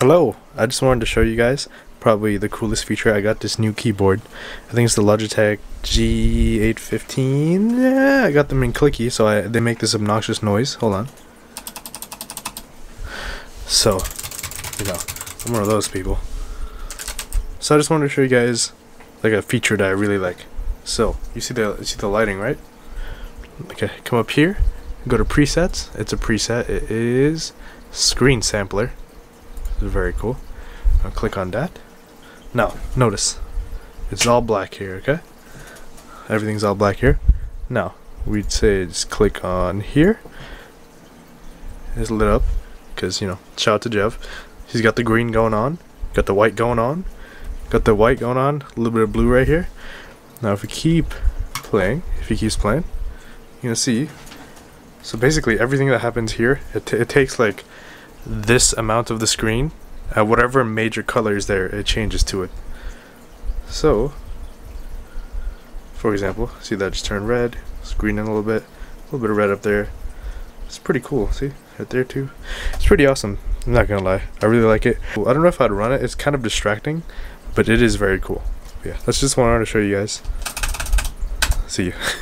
Hello, I just wanted to show you guys probably the coolest feature. I got this new keyboard. I think it's the Logitech G815. Yeah, I got them in clicky, so I, they make this obnoxious noise. Hold on. So, you know, I'm one of those people. So I just wanted to show you guys like a feature that I really like. So, you see the you see the lighting, right? Okay, come up here, go to presets. It's a preset. It is screen sampler. Very cool. I'll click on that. Now, notice it's all black here, okay? Everything's all black here. Now, we'd say just click on here. It's lit up because, you know, shout out to Jeff. He's got the green going on, got the white going on, got the white going on, a little bit of blue right here. Now, if we keep playing, if he keeps playing, you're gonna see. So basically, everything that happens here, it, it takes like this amount of the screen, uh, whatever major color is there, it changes to it. So, for example, see that just turned red, it's green in a little bit, a little bit of red up there. It's pretty cool, see? Right there too. It's pretty awesome, I'm not gonna lie. I really like it. I don't know if I'd run it, it's kind of distracting, but it is very cool. Yeah, that's just what I wanted to show you guys. See you.